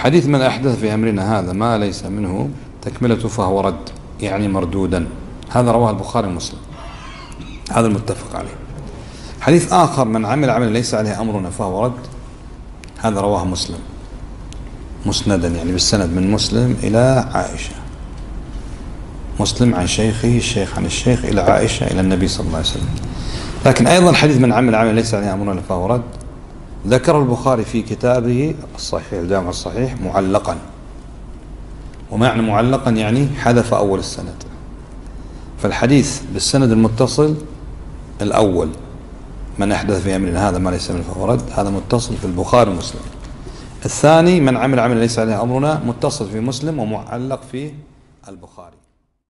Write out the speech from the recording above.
حديث من أحدث في أمرنا هذا ما ليس منه تكملته فهو رد يعني مردودا. هذا رواه البخاري ومسلم. هذا المتفق عليه. حديث آخر من عمل عمل ليس عليه أمرنا فهو رد هذا رواه مسلم. مسندا يعني بالسند من مسلم إلى عائشة. مسلم عن شيخه الشيخ عن الشيخ إلى عائشة إلى النبي صلى الله عليه وسلم. لكن أيضا حديث من عمل عمل ليس عليه أمرنا فهو رد ذكر البخاري في كتابه الصحيح الجامع الصحيح معلقا. ومعنى معلقا يعني حذف أول السند. فالحديث بالسند المتصل الأول. من أحدث في أمرنا هذا ما ليس من فهو رد هذا متصل في البخاري ومسلم. الثاني من عمل عمل ليس عليه أمرنا متصل في مسلم ومعلق في البخاري.